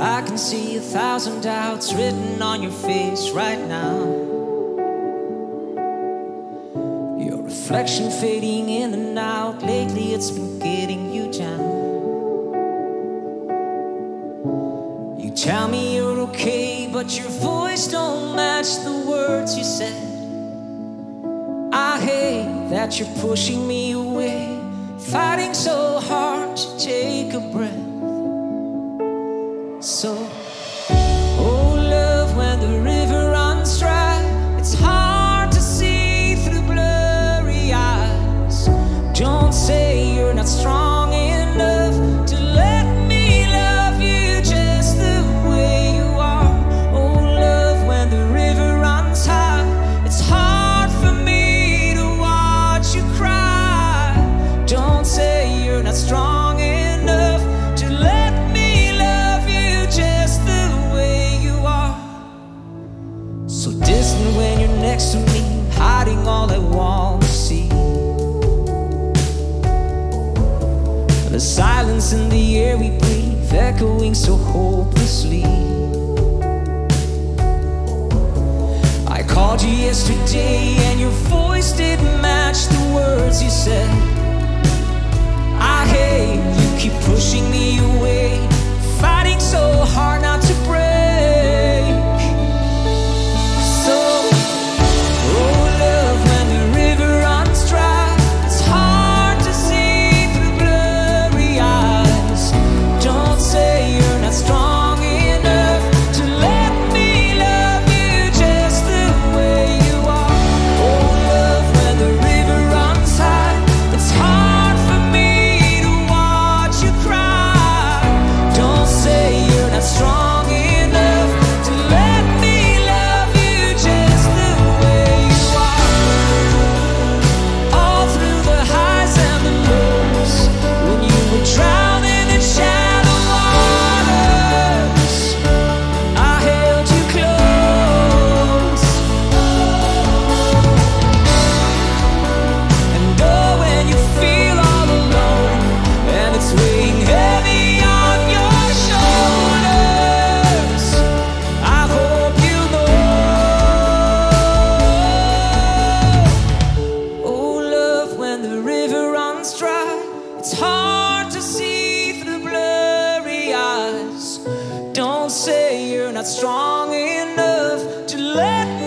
I can see a thousand doubts written on your face right now. Your reflection fading in and out. Lately, it's been getting you down. You tell me you're okay, but your voice don't match the words you said. I hate that you're pushing me away, fighting so hard to take a breath. The silence in the air we breathe, echoing so hopelessly. I called you yesterday, and your voice. It's hard to see through blurry eyes. Don't say you're not strong enough to let